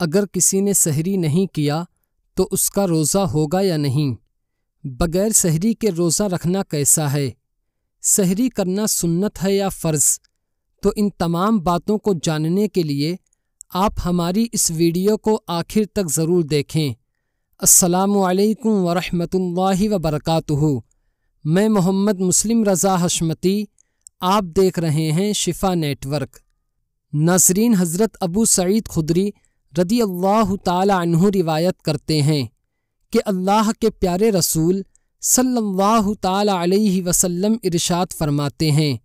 अगर किसी ने सहरी नहीं किया तो उसका रोज़ा होगा या नहीं? बगैर सहरी के रोज़ा रखना कैसा है? सहरी करना सुन्नत है या फ़र्ज़? तो इन तमाम बातों को जानने के लिए आप हमारी इस वीडियो को आखिर तक ज़रूर देखें। असलकम वरहमतुल्लाहि वबरकातुहू। मैं मोहम्मद मुस्लिम रज़ा हशमती, आप देख रहे हैं शिफा नेटवर्क। नाजरीन हज़रत अबू सईद खुदरी रदी अल्लाह तु रिवायत करते हैं कि अल्लाह के प्यारे रसूल सल्लल्लाहु अलैहि वसल्लम इरशाद फरमाते हैं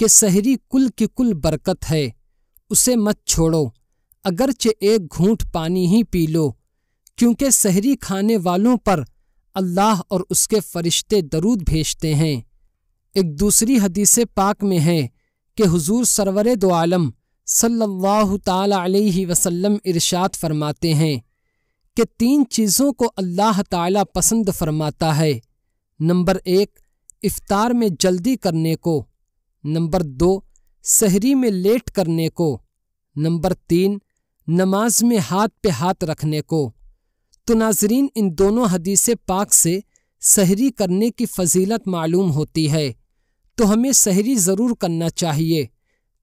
कि सहरी कुल की कुल बरकत है, उसे मत छोड़ो, अगरचे एक घूंट पानी ही पी लो, क्योंकि सहरी खाने वालों पर अल्लाह और उसके फरिश्ते दरूद भेजते हैं। एक दूसरी हदीस पाक में है कि हुजूर सरवर दो आलम सल्लल्लाहु ताला अलैहि वसल्लम इरशाद फरमाते हैं कि तीन चीज़ों को अल्लाह ताला पसंद फरमाता है। नंबर एक, इफ्तार में जल्दी करने को। नंबर दो, सहरी में लेट करने को। नंबर तीन, नमाज़ में हाथ पे हाथ रखने को। तो नाजरीन, इन दोनों हदीस पाक से सहरी करने की फजीलत मालूम होती है। तो हमें सहरी ज़रूर करना चाहिए।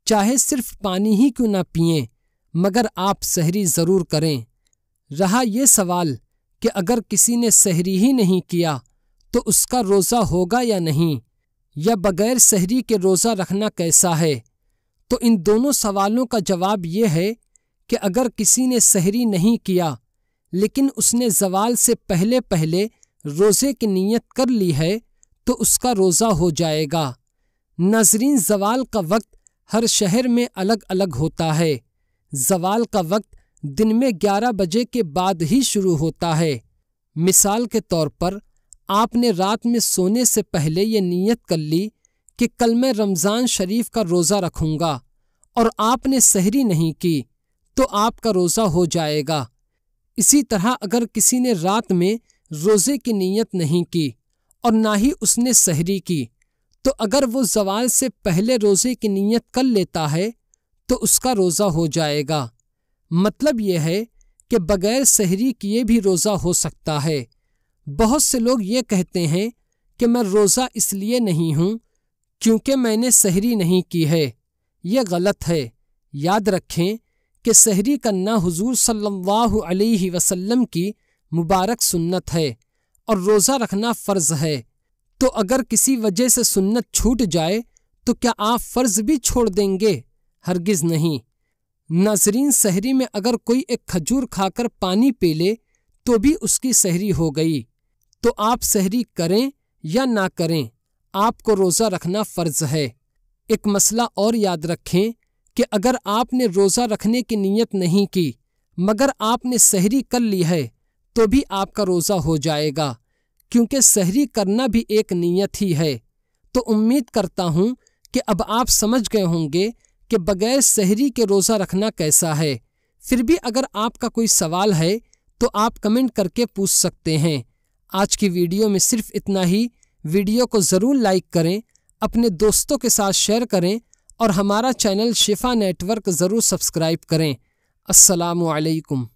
चाहे सिर्फ़ पानी ही क्यों ना पिए, मगर आप सहरी ज़रूर करें। रहा ये सवाल कि अगर किसी ने सहरी ही नहीं किया तो उसका रोज़ा होगा या नहीं? या बगैर सहरी के रोज़ा रखना कैसा है? तो इन दोनों सवालों का जवाब ये है कि अगर किसी ने सहरी नहीं किया, लेकिन उसने जवाल से पहले पहले रोज़े की नीयत कर ली है तो उसका रोज़ा हो जाएगा। नाजरीन, जवाल का वक्त हर शहर में अलग अलग होता है। जवाल का वक्त दिन में 11 बजे के बाद ही शुरू होता है। मिसाल के तौर पर, आपने रात में सोने से पहले ये नीयत कर ली कि कल मैं रमज़ान शरीफ का रोज़ा रखूँगा और आपने सहरी नहीं की तो आपका रोज़ा हो जाएगा। इसी तरह अगर किसी ने रात में रोज़े की नीयत नहीं की और ना ही उसने सहरी की तो अगर वो जवाल से पहले रोज़े की नीयत कर लेता है तो उसका रोज़ा हो जाएगा। मतलब यह है कि बगैर सहरी किए भी रोज़ा हो सकता है। बहुत से लोग ये कहते हैं कि मैं रोज़ा इसलिए नहीं हूँ क्योंकि मैंने सहरी नहीं की है। यह गलत है। याद रखें कि सहरी करना हुजूर सल्लल्लाहु अलैहि वसल्लम की मुबारक सुन्नत है और रोज़ा रखना फ़र्ज़ है। तो अगर किसी वजह से सुन्नत छूट जाए तो क्या आप फ़र्ज़ भी छोड़ देंगे? हरगिज नहीं। नाजरीन सहरी में अगर कोई एक खजूर खाकर पानी पी ले तो भी उसकी सहरी हो गई। तो आप सहरी करें या ना करें, आपको रोज़ा रखना फ़र्ज़ है। एक मसला और याद रखें कि अगर आपने रोज़ा रखने की नीयत नहीं की, मगर आपने सहरी कर ली है तो भी आपका रोज़ा हो जाएगा। क्योंकि सहरी करना भी एक नीयत ही है। तो उम्मीद करता हूँ कि अब आप समझ गए होंगे कि बगैर सहरी के रोज़ा रखना कैसा है। फिर भी अगर आपका कोई सवाल है तो आप कमेंट करके पूछ सकते हैं। आज की वीडियो में सिर्फ़ इतना ही। वीडियो को ज़रूर लाइक करें, अपने दोस्तों के साथ शेयर करें और हमारा चैनल शिफा नेटवर्क ज़रूर सब्सक्राइब करें। असलकुम